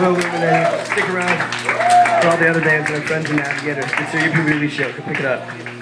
Royal Luminaries. Stick around for all the other bands and our friends and navigators. It's your UPB show. Go pick it up.